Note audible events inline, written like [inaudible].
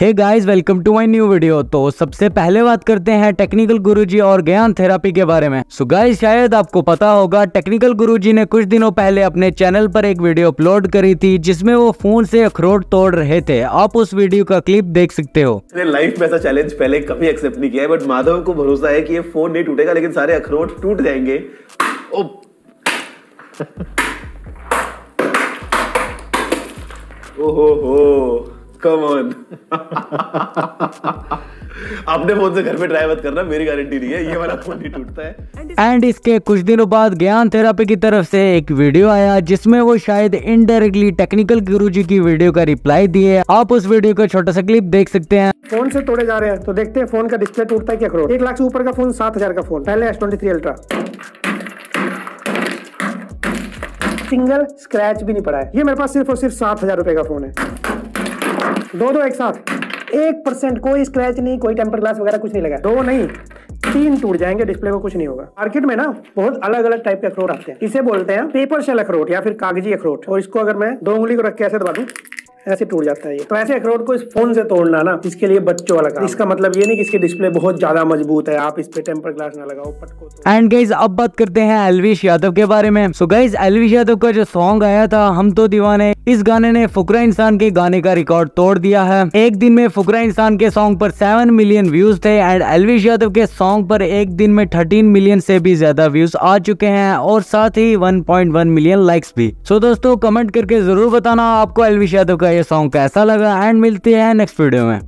Hey guys welcome to my new video तो सबसे पहले बात करते हैं टेक्निकल गुरुजी और ज्ञान थेरापी के बारे में। सो so गाइस शायद आपको पता होगा टेक्निकल गुरुजी ने कुछ दिनों पहले अपने चैनल पर एक वीडियो अपलोड करी थी, जिसमें वो फ़ोन से अखरोट तोड़ रहे थे। आप उस वीडियो का क्लिप देख सकते हो। लाइफ में ऐसा चैलेंज पहले कभी एक्सेप्ट नहीं किया बट माधव को भरोसा है की ये फ़ोन नहीं टूटेगा, लेकिन सारे अखरोट टूट जाएँगे। [laughs] ओहो हो कम ऑन अपने फ़ोन से घर पे ट्राई मत करना मेरी गारंटी नहीं है। ये वाला फ़ोन नहीं टूटता है। एंड इसके कुछ दिनों बाद ज्ञान थेरापी की तरफ़ से एक वीडियो आया जिसमें वो शायद इनडायरेक्टली टेक्निकल गुरुजी की वीडियो का रिप्लाई दिए आप उस वीडियो का छोटा सा क्लिप देख सकते हैं। फ़ोन से तोड़े जा रहे हैं तो देखते हैं फ़ोन का डिस्प्ले टूटता है क्या करो एक लाख से ऊपर का फ़ोन सात हज़ार का फ़ोन। पहले S twenty three ultra single scratch भी नहीं पड़ा है। ये मेरे पास सिर्फ़ और सिर्फ़ सात हज़ार रुपए का फ़ोन है। दो दो एक साथ। एक परसेंट कोई स्क्रैच नहीं, कोई टेम्पर ग्लास वगैरह कुछ नहीं लगा। दो नहीं, तीन टूट जाएँगे डिस्प्ले को कुछ नहीं होगा। मार्केट में ना बहुत अलग अलग टाइप के अखरोट आते हैं। इसे बोलते हैं पेपर शेल अखरोट या फिर कागज़ी अखरोट। और इसको अगर मैं दो उंगली को रख के ऐसे दबा दूँ ऐसे टूट जाता है ये। तो ऐसे अखरोट को इस फ़ोन से तोड़ना ना इसके लिए बच्चों वाला काम। इसका मतलब ये नहीं कि इसकी डिस्प्ले बहुत ज़्यादा मज़बूत है आप इस पे टेम्पर ग्लास ना लगाओ पटको तो। एंड गाइज़ अब बात करते हैं एलविश यादव के बारे में। सो गाइज़ एलविश यादव का जो सॉन्ग आया था हम तो दीवाने इस गाने ने फुकरा इंसान के गाने का रिकॉर्ड तोड़ दिया है। एक दिन में फुकरा इंसान के सॉन्ग पर सेवन मिलियन व्यूज़ थे एंड एलविश यादव के सॉन्ग पर एक दिन में थर्टीन मिलियन से भी ज़्यादा व्यूज़ आ चुके हैं और साथ ही वन मिलियन लाइक्स भी। सो so, दोस्तों कमेंट करके ज़रूर बताना आपको एलविश यादव का ये सॉन्ग कैसा लगा? एंड मिलते हैं नेक्स्ट वीडियो में।